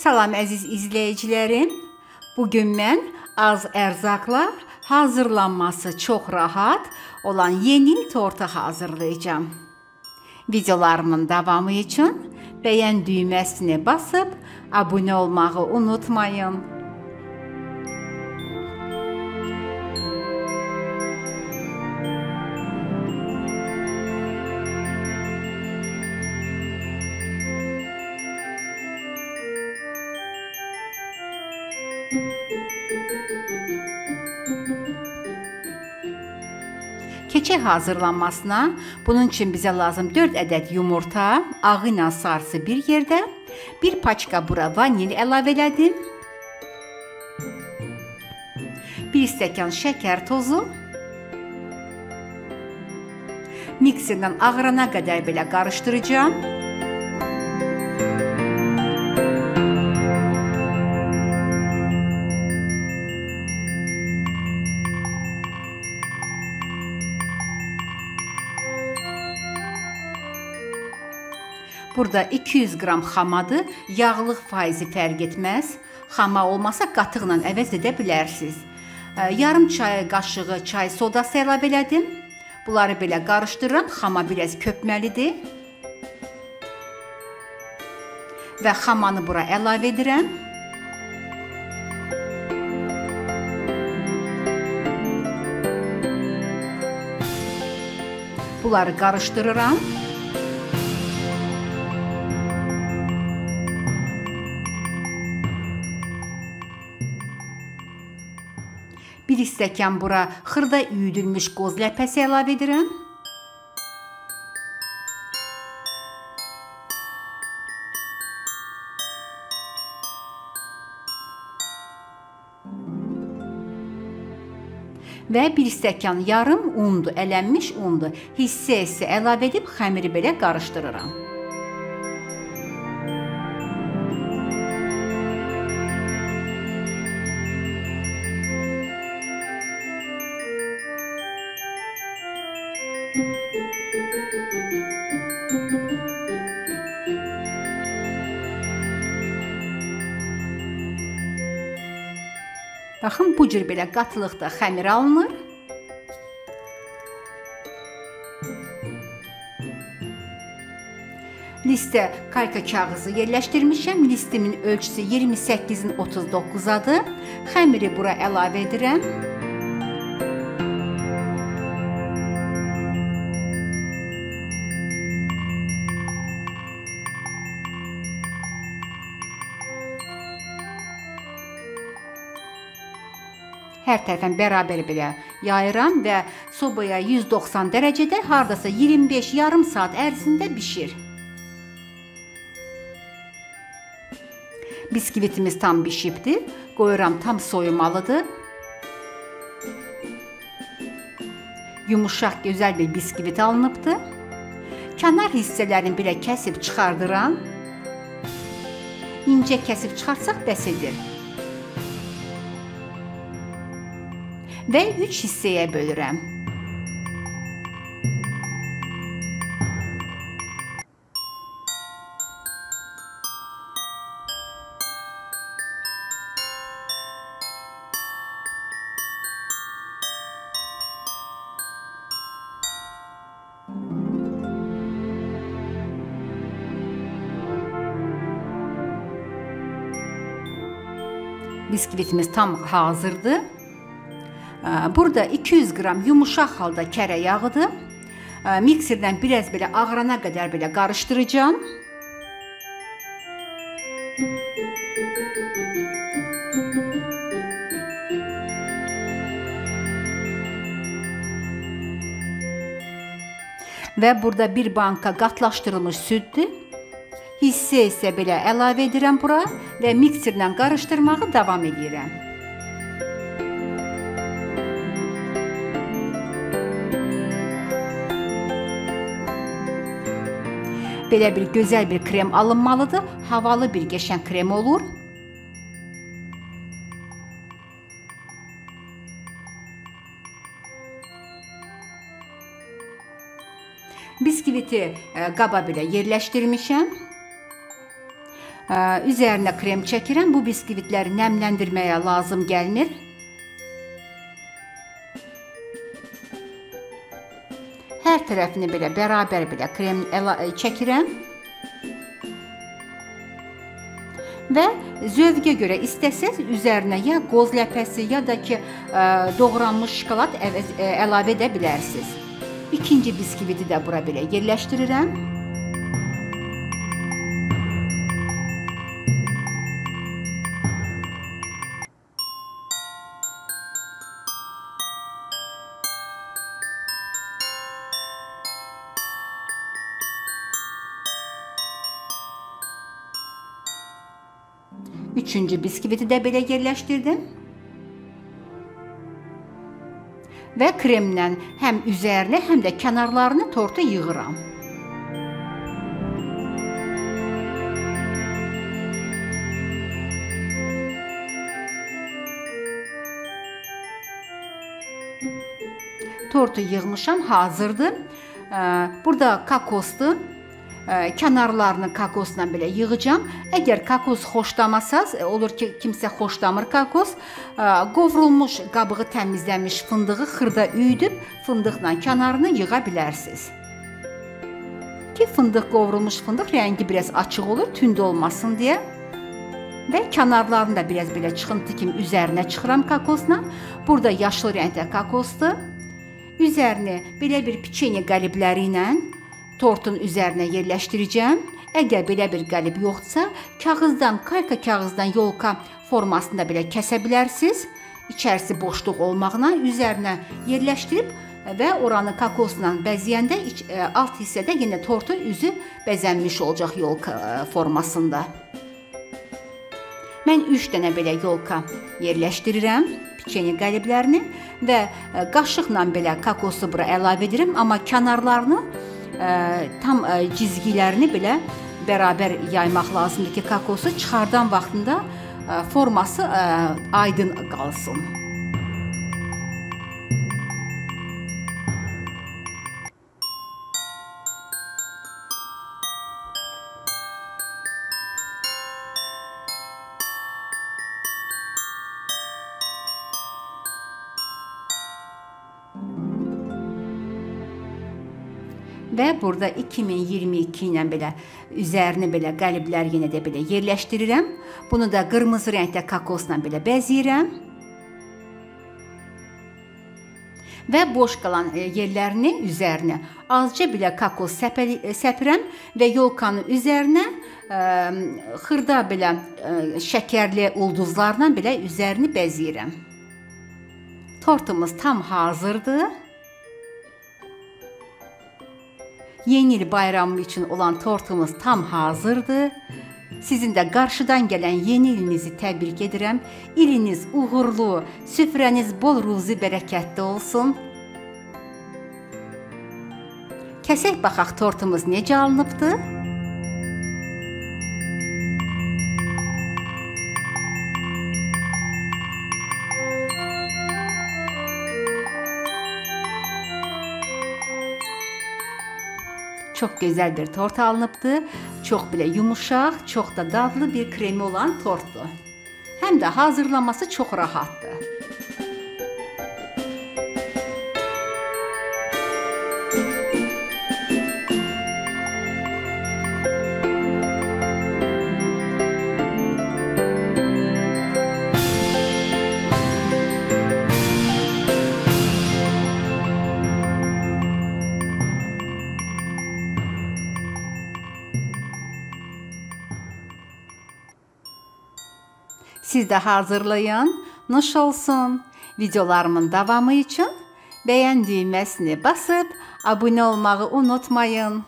Salam əziz izləyicilərim. Bu gün mən az ərzaqla hazırlanması çox rahat olan yeni torta hazırlayacağam. Videolarımın davamı üçün bəyən düyməsini basıb abunə olmağı unutmayın. Keçə hazırlanmasına bunun üçün bizə lazım 4 ədəd yumurta, ağı ilə sarısı bir yerdə, 1 paçka bura vanil əlavə elədim. 1 stəkan şəkər tozu. Mikserdən ağırana qədər belə qarışdıracağam. Burada 200 qram xamadır. Yağlıq faizi fərq etməz. Xama olmasa qatıqla əvəz edə bilərsiniz. Yarım çay qaşığı çay sodası əlavə elədim. Bunları belə qarışdırıram. Xama biraz köpməlidir. Və xamanı bura əlavə edirəm. Bunları qarışdırıram. Bir stəkan bura xırda üyüdülmüş qoz ləpəsi əlavə edirəm. və 1 stəkan yarım undur, ələnmiş undur. Hissə-hissə əlavə edib xəmiri belə qarışdırıram. Baxın, bu cür belə qatılıqda xəmir alınır. Listə kalka kağızı yerləşdirmişəm. Listimin ölçüsü 28-in 39-adır. Xəmiri bura əlavə edirəm. Hər tərəfdən bərabər belə yayıram və sobaya 190 dərəcədə hardasa 25 yarım saat ərzində bişir. Biskvitimiz tam bişibdi. Qoyuram tam soyumalıdır. Yumuşaq, gözəl bir biskvit alınıbdı. Kənar hissələrini belə kəsib çıxardıram. İncə kəsib çıxarsaq bəs edir. Və 3 hissəyə bölürəm. Biskvitimiz tam hazırdır. Burada 200 qram yumuşaq halda kərə yağıdır. Mikserdən biraz belə ağrana qədər belə qarışdıracağam. Və burada bir banka qatlaşdırılmış süddür. Hissə isə belə əlavə edirəm bura və mikserlə qarışdırmağı davam edirəm. Belə bir gözəl bir krem alınmalıdır. Havalı bir qəşəng krem olur. Biskviti e, qaba belə yerləşdirmişəm. Üzərinə krem çəkirəm. Bu biskvitləri nəmləndirməyə lazım gəlmir. Hər tərəfini belə bərabər belə krem çəkirəm. və zövqə görə istəsəz üzərinə ya qoz ləpəsi ya da ki ə, doğranmış şokolad əvəz, ə, əlavə edə bilərsiniz. İkinci biskviti də bura belə yerləşdirirəm. Üçüncü biskviti də belə yerləşdirdim. Və kremlə həm üzərinə, həm də kənarlarını torta yığıram. Tortu yığmışam, hazırdır. Burada kokosdur kənarlarını kokosla belə yığacam. Əgər kokos xoşlamasaz, e, olur ki, kimsə xoşlamır kokos, qovrulmuş, qabığı təmizlənmiş fındığı xırda üyüdüb fındıqla kənarını yığa bilərsiniz. Ki fındıq qovrulmuş fındıq rəngi biraz açıq olur, tünd olmasın deyə və kənarlarını da biraz belə çıxıntı kimi üzərinə çıxıram kokosla. Burada yaşıl rəngdə kokosdur. Üzərini belə bir piçenya qəlibləri ilə tortun üzərinə yerləşdirəcəm. Əgər belə bir qəlib yoxdursa, kağızdan, kalka kağızdan yolka formasında belə kəsə bilərsiniz. İçərisi boşluq olmağına üzərinə yerləşdirib və oranı kokosla bəzəyəndə iç, ə, e, alt hissədə yenə tortun üzü bəzənmiş olacaq yolka ə, e, formasında. Mən 3 dənə belə yolka yerləşdirirəm piçeni qəliblərini və e, qaşıqla belə kokosu bura əlavə edirəm, amma kənarlarını tam cizgilərini belə bərabər yaymaq lazımdır ki, kokosu çıxardan vaxtında forması aydın qalsın. Və burada 2022 ilə belə üzərini belə qəliblər yenə də belə yerləşdirirəm. Bunu da qırmızı rəngdə kokosla belə bəzəyirəm. Və boş qalan e, yerlərini üzərinə azca belə kokos səpəli, e, səpirəm və yolkanın üzərinə ə, e, xırda belə ə, şəkərli ulduzlarla belə üzərini bəzəyirəm. Tortumuz tam hazırdır. Yeni il bayramı üçün olan tortumuz tam hazırdır. Sizin də qarşıdan gələn yeni ilinizi təbrik edirəm. İliniz uğurlu, süfrəniz bol ruzi bərəkətli olsun. Kəsək baxaq tortumuz necə alınıbdı? Çox gözəl bir tort alınıbdı. Çox belə yumuşaq, çox da dadlı bir kremi olan tortdur. Həm də hazırlaması çox rahatdır. Siz də hazırlayın, nuş olsun. Videolarımın davamı üçün bəyən düyməsini basıb abunə olmağı unutmayın.